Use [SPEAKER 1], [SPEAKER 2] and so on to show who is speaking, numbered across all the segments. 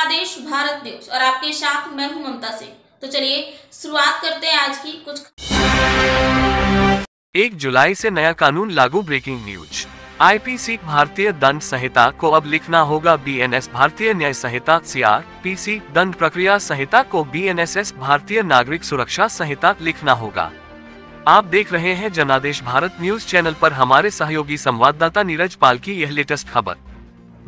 [SPEAKER 1] जनादेश भारत न्यूज़। और आपके साथ मैं हूँ ममता सिंह। तो चलिए, शुरुआत करते हैं आज की कुछ
[SPEAKER 2] एक जुलाई से नया कानून लागू ब्रेकिंग न्यूज़ आईपीसी भारतीय दंड संहिता को अब लिखना होगा बीएनएस भारतीय न्याय संहिता सीआर पीसी दंड प्रक्रिया संहिता को बीएनएसएस भारतीय नागरिक सुरक्षा संहिता लिखना होगा। आप देख रहे हैं जनादेश भारत न्यूज़ चैनल पर हमारे सहयोगी संवाददाता नीरज पाल की यह लेटेस्ट खबर।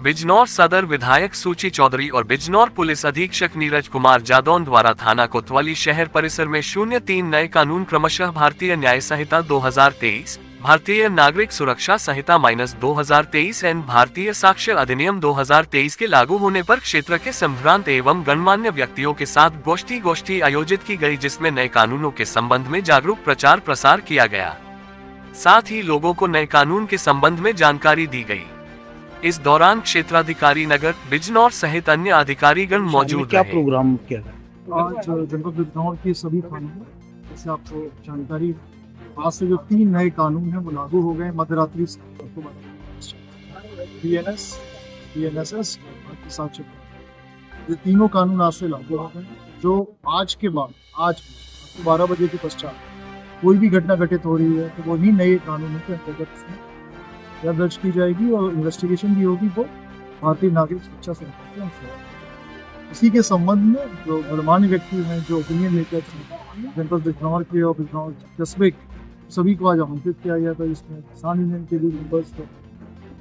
[SPEAKER 2] बिजनौर सदर विधायक सूची चौधरी और बिजनौर पुलिस अधीक्षक नीरज कुमार जादौन द्वारा थाना कोतवाली शहर परिसर में शून्य तीन नए कानून क्रमशः भारतीय न्याय संहिता 2023, भारतीय नागरिक सुरक्षा संहिता माइनस दो एंड भारतीय साक्ष्य अधिनियम 2023 के लागू होने पर क्षेत्र के संभ्रांत एवं गणमान्य व्यक्तियों के साथ गोष्ठी गोष्ठी आयोजित की गई जिसमें नए कानूनों के संबंध में जागरूक प्रचार प्रसार किया गया। साथ ही लोगों को नए कानून के संबंध में जानकारी दी गई। इस दौरान क्षेत्राधिकारी नगर बिजनौर सहित अन्य अधिकारीगण मौजूद
[SPEAKER 3] क्या प्रोग्राम किया गया
[SPEAKER 4] आज जनपद बिजनौर के सभी थानों में जैसे आपको जानकारी आज से जो तीन नए कानून हैं वो लागू हो गए मध्यरात्रि एस साक्ष्य ये तीनों कानून आज से लागू हो गए जो आज के बाद आज बारह बजे के पश्चात कोई भी घटना घटित हो रही है तो वही नए कानूनों के अंतर्गत या दर्ज की जाएगी और इन्वेस्टिगेशन भी होगी वो भारतीय नागरिक सुरक्षा संहिता के अनुसार इसी के संबंध में जो गणमान्य व्यक्ति हैं, जो ओपिनियन हैं जनपद बिजनौर के और बिजनौर कस्बे सभी को आज आमंत्रित किया गया था इसमें किसान यूनियन के भी मेंबर्स थे,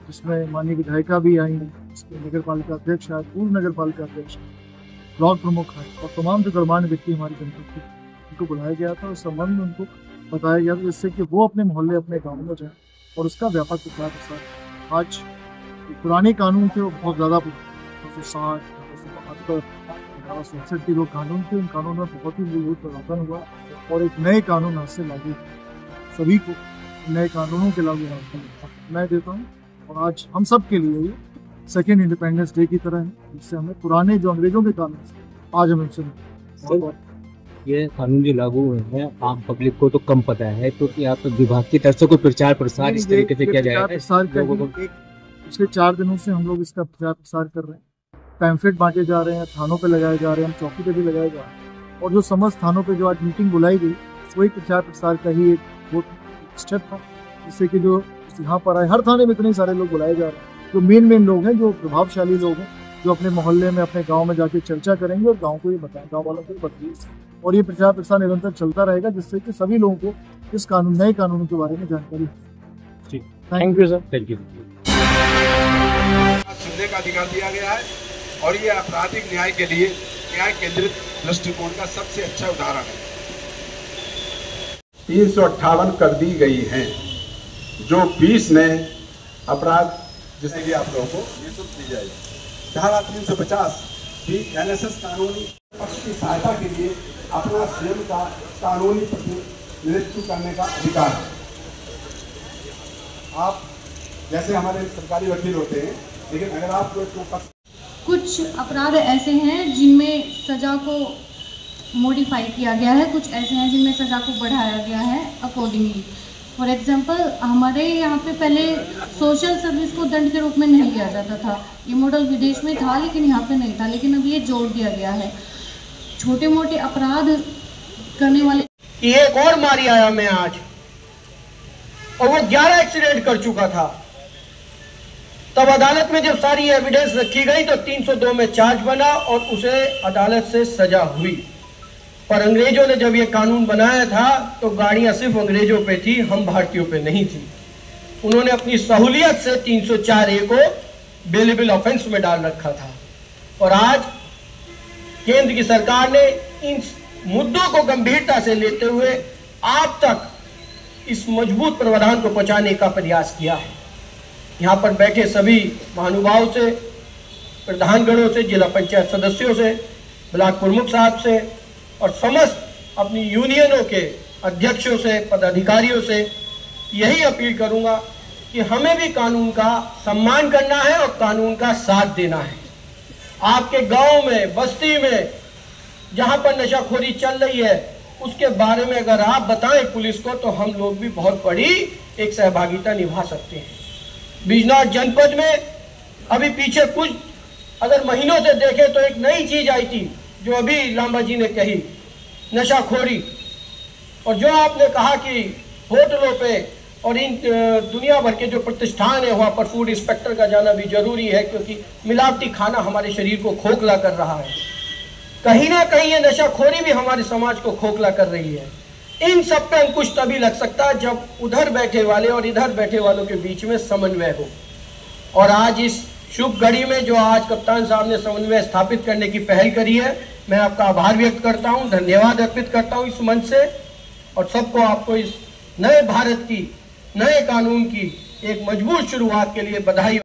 [SPEAKER 4] जिसमें माननीय विधायिका भी आई इसमें नगर पालिका अध्यक्ष आए पूर्व नगर पालिका अध्यक्ष ब्लॉक प्रमुख है और तमाम जो गणमान्य व्यक्ति हमारे जनपद के उनको बुलाया गया था उस संबंध में उनको बताया गया था, जिससे कि वो अपने मोहल्ले, अपने गाँव में जाए और उसका व्यापक प्रचार प्रसार आज पुराने कानून थे बहुत ज़्यादा दो सौ साठ दो सौ बहत्तर अठारह सौ उनसठ के जो कानून थे उन कानून में बहुत ही मूलभूत परिवर्तन हुआ और एक नए कानून आज से लागू सभी को नए कानूनों के लागू होने की मैं देता हूँ और आज हम सब के लिए ये सेकेंड इंडिपेंडेंस डे की तरह है जिससे हमें पुराने जो अंग्रेज़ों के कानून थे आज हमें उनसे बहुत
[SPEAKER 3] ये कानून जो लागू हुए हैं आम पब्लिक को तो कम पता है तो यहाँ पे विभाग की तरफ़ से कोई प्रचार प्रसार इस तरीके से किया जाएगा
[SPEAKER 4] प्रसार पिछले चार दिनों से हम लोग इसका प्रचार प्रसार कर रहे हैं। पैम्फलेट बांटे जा रहे हैं थानों पे लगाए जा रहे हैं चौकी पे भी लगाए जा रहे हैं। और जो समस्त थानों पे जो आज मीटिंग बुलाई गई वही प्रचार प्रसार का ही एक वो स्टेप था जिससे कि जो यहाँ पर आए हर थाने में इतने सारे लोग बुलाए जा रहे हैं। जो मेन मेन लोग हैं जो प्रभावशाली लोग हैं जो अपने मोहल्ले में अपने गाँव में जाके चर्चा करेंगे और गाँव को ये बताएँ गाँव वालों को बताइए और ये प्रचार प्रसार निरंतर चलता रहेगा जिससे कि सभी लोगों को इस कानून नए कानूनों के बारे में जानकारी हो।
[SPEAKER 3] Thank you sir thank you
[SPEAKER 5] सुनने का अधिकार दिया गया है और ये आपराधिक न्याय के लिए न्याय केंद्रित दृष्टिकोण का सबसे अच्छा उदाहरण है। तीन सौ अट्ठावन कर दी गई हैं जो बीस नए अपराध जिससे कि आप लोगों को ये सब दी जाएगी। धारा तीन सौ पचास भी एनएसएस कानूनी पक्ष की सहायता के लिए अपना स्वयं का कानूनी प्रतिनिधित्व करने का अधिकार है। आप जैसे हमारे सरकारी वकील होते हैं, लेकिन अगर आप कोई को पक्ष
[SPEAKER 6] कुछ अपराध ऐसे हैं जिनमें सज़ा को मॉडिफाई किया गया है, कुछ ऐसे हैं जिनमें सज़ा को बढ़ाया गया है अकॉर्डिंगली फॉर एग्जांपल हमारे यहाँ पे पहले सोशल सर्विस को दंड के रूप में नहीं लिया जाता था। ये मॉडल विदेश में था, लेकिन यहाँ पे नहीं था, लेकिन अब ये जोड़ दिया गया है। छोटे मोटे अपराध करने वाले
[SPEAKER 7] कि एक और मारी आया मैं आज। और वो 11 एक्सीडेंट कर चुका था। तब अदालत में जब सारी एविडेंस रखी गई तो 302 में चार्ज बना और उसे अदालत से सजा हुई। पर अंग्रेज़ों ने जब ये कानून बनाया था तो गाड़ियाँ सिर्फ़ अंग्रेज़ों पे थी, हम भारतीयों पे नहीं थी। उन्होंने अपनी सहूलियत से 304 ए को बेलेबल ऑफेंस में डाल रखा था। और आज केंद्र की सरकार ने इन मुद्दों को गंभीरता से लेते हुए आप तक इस मज़बूत प्रावधान को पहुँचाने का प्रयास किया है। यहाँ पर बैठे सभी महानुभाव से, प्रधानगणों से, जिला पंचायत सदस्यों से, ब्लॉक प्रमुख साहब से और समस्त अपनी यूनियनों के अध्यक्षों से, पदाधिकारियों से यही अपील करूँगा कि हमें भी कानून का सम्मान करना है और कानून का साथ देना है। आपके गाँव में, बस्ती में, जहाँ पर नशाखोरी चल रही है, उसके बारे में अगर आप बताएँ पुलिस को तो हम लोग भी बहुत बड़ी एक सहभागिता निभा सकते हैं। बिजनौर जनपद में अभी पीछे कुछ, अगर महीनों से देखें तो एक नई चीज़ आई थी, जो अभी लांबा जी ने कही, नशाखोरी। और जो आपने कहा कि होटलों पे और इन दुनिया भर के जो प्रतिष्ठान है, वहाँ पर फ़ूड इंस्पेक्टर का जाना भी ज़रूरी है, क्योंकि मिलावटी खाना हमारे शरीर को खोखला कर रहा है। कहीं ना कहीं ये नशाखोरी भी हमारे समाज को खोखला कर रही है। इन सब पे अंकुश तभी लग सकता है जब उधर बैठे वाले और इधर बैठे वालों के बीच में समन्वय हो। और आज इस शुभ घड़ी में जो आज कप्तान साहब ने समन्वय स्थापित करने की पहल करी है, मैं आपका आभार व्यक्त करता हूँ, धन्यवाद अर्पित करता हूँ इस मंच से। और सबको आपको इस नए भारत की नए कानून की एक मज़बूत शुरुआत के लिए बधाई